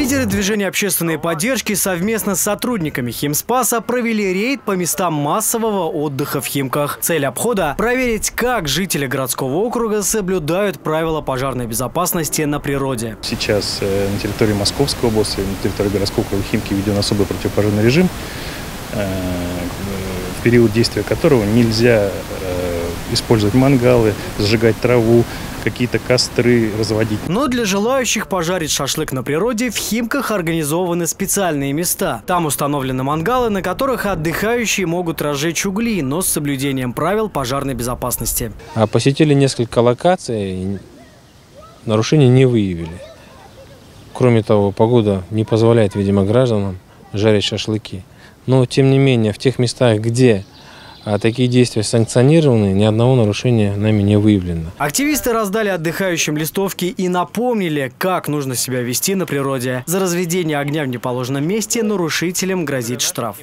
Лидеры движения общественной поддержки совместно с сотрудниками Химспаса провели рейд по местам массового отдыха в Химках. Цель обхода – проверить, как жители городского округа соблюдают правила пожарной безопасности на природе. Сейчас э, на территории Московской области, на территории городского округа Химки введен особый противопожарный режим, э, в период действия которого нельзя э, использовать мангалы, сжигать траву, какие-то костры разводить. Но для желающих пожарить шашлык на природе в Химках организованы специальные места. Там установлены мангалы, на которых отдыхающие могут разжечь угли, но с соблюдением правил пожарной безопасности. А посетили несколько локаций, нарушений не выявили. Кроме того, погода не позволяет, видимо, гражданам жарить шашлыки. Но, тем не менее, в тех местах, где а такие действия санкционированы, ни одного нарушения нами не выявлено. Активисты раздали отдыхающим листовки и напомнили, как нужно себя вести на природе. За разведение огня в неположенном месте нарушителям грозит штраф.